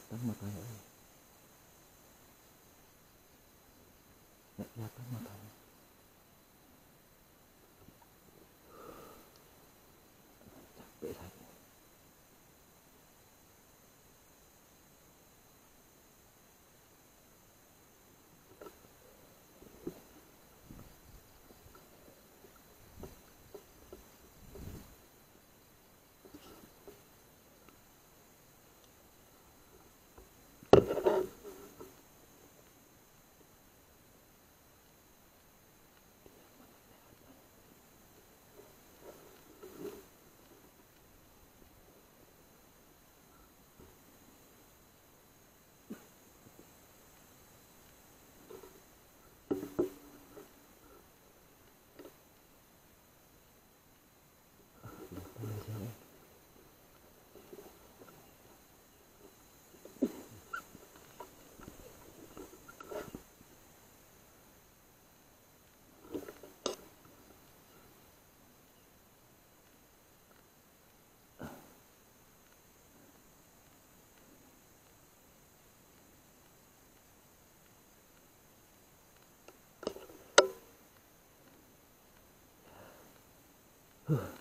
Nggak kelihatan matanya. Nggak kelihatan matanya. Capek Whew.